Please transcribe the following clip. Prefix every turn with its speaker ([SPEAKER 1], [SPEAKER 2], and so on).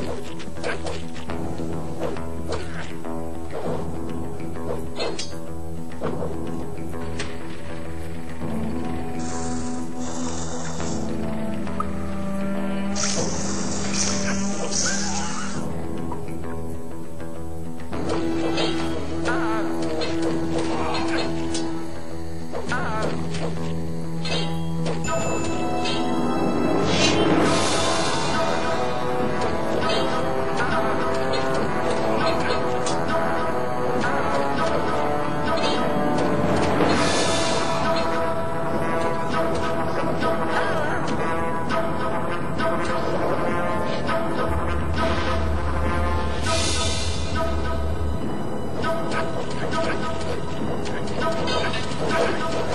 [SPEAKER 1] Thank you. Don't do it! Don't do it! Don't do it! Don't do it!